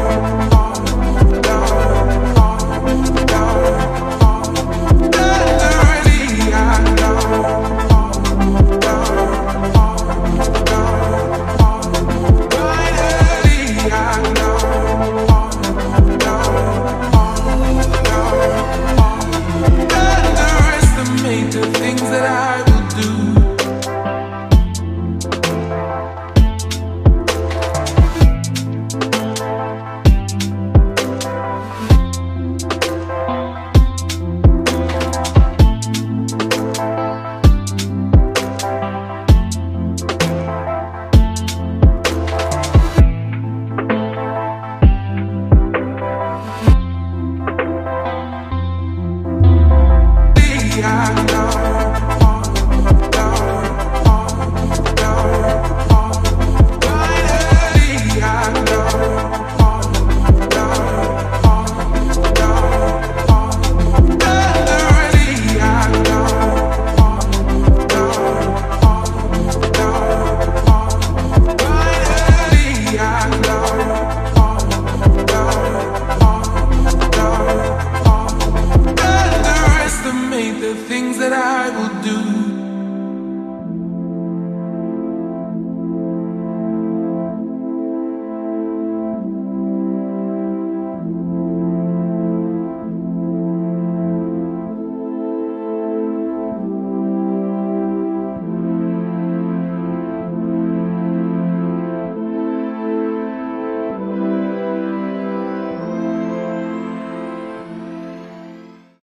Oh, things that I will do.